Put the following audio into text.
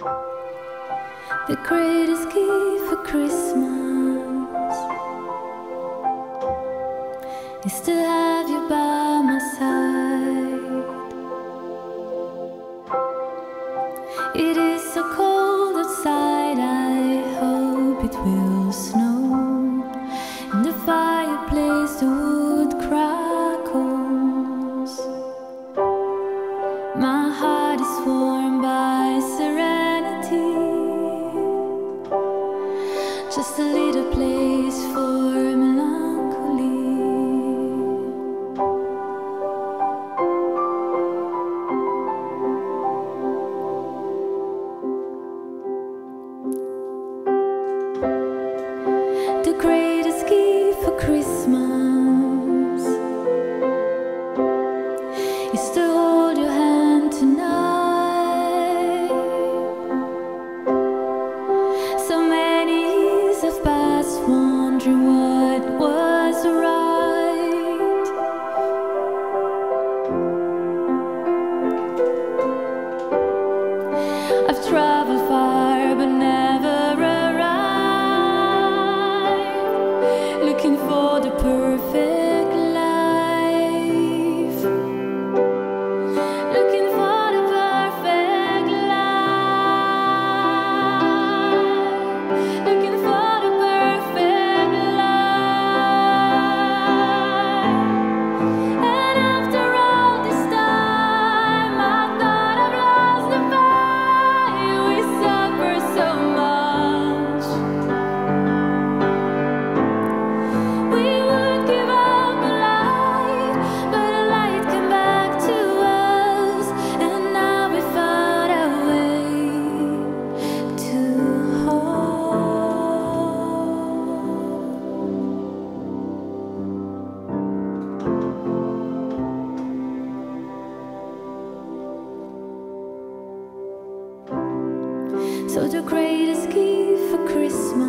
The greatest gift for Christmas is to have you by my side. It is so cold outside, I hope it will. greatest gift for Christmas. So the greatest gift for Christmas.